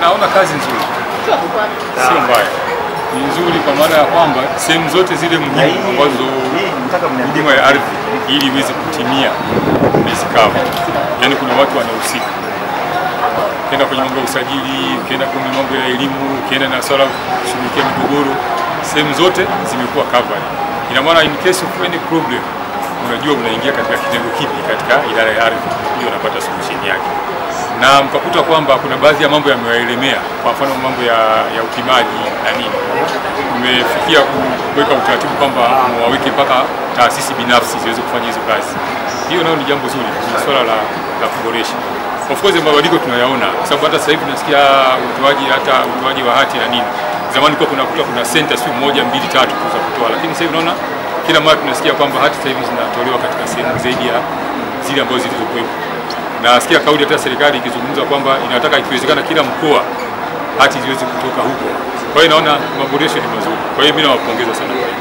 Naona kazi nzuri, sio mbaya, ni nzuri kwa maana ya kwamba sehemu zote zile muhimu ambazo huduma ya ardhi ili iweze kutimia imezikava, yaani kuna watu wanahusika. Ukienda kwenye mambo ya usajili, ukienda kwenye mambo ya elimu, ukienda na swala la kushughulikia migogoro, sehemu zote zimekuwa covered. Ina maana in case of any problem, unajua unaingia katika kitengo kipi katika idara ya ardhi, hiyo unapata solution yake na mkakuta kwamba kuna baadhi ya mambo yamewaelemea, kwa mfano mambo ya, ya upimaji na nini, tumefikia kuweka utaratibu kwamba mwaweke mpaka taasisi binafsi ziweze kufanya hizo kazi. Hiyo nayo ni jambo zuri, ni swala la, la kuboresha. Of course mabadiliko tunayaona, kwa sababu hata sasa hivi tunasikia utoaji hata utoaji wa hati na nini. Zamani kwa kuna kuta kuna senta siku moja mbili tatu za kutoa, lakini sasa hivi naona kila mara tunasikia kwamba hati sasa hivi zinatolewa katika sehemu zaidi ya zile ambazo zilizokuwepo nasikia kauli hata serikali ikizungumza kwamba inataka ikiwezekana kila mkoa hati ziweze kutoka huko. Kwa hiyo naona maboresho ni mazuri. Kwa hiyo mimi nawapongeza sana kwa hiyo.